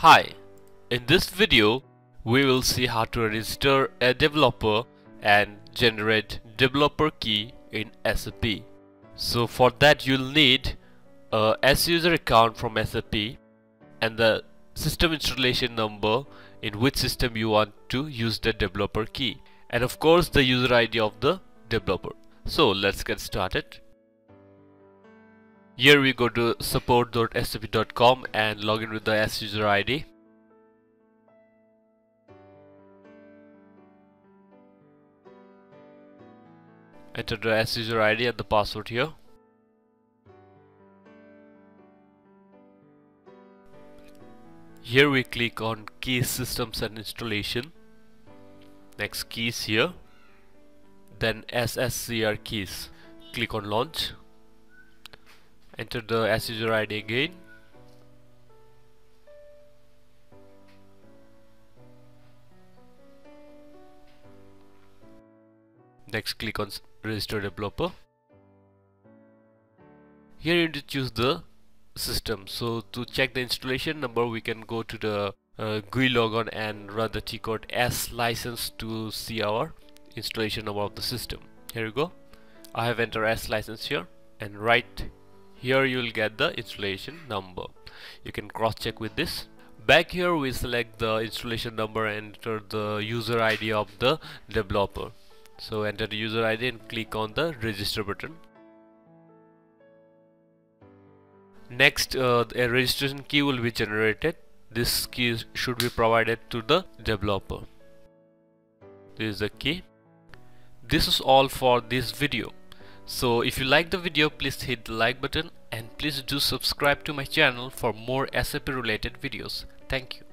Hi, in this video we will see how to register a developer and generate developer key in SAP. So for that you'll need a S user account from SAP and the system installation number in which system you want to use the developer key and of course the user ID of the developer. So let's get started. Here we go to support.sap.com and log in with the S user ID. Enter the S user ID and the password here. Here we click on Key Systems and Installation. Next keys here. Then SSCR keys. Click on Launch enter the SUser ID again. Next click on register developer. Here you need to choose the system. So to check the installation number we can go to the uh, GUI logon and run the T-code SLICENSE to see our installation number of the system. Here you go. I have entered SLICENSE here and write here you will get the installation number. You can cross check with this. Back here we select the installation number and enter the user ID of the developer. So enter the user ID and click on the register button. Next uh, a registration key will be generated. This key should be provided to the developer. This is the key. This is all for this video so if you like the video please hit the like button and please do subscribe to my channel for more SAP related videos. Thank you.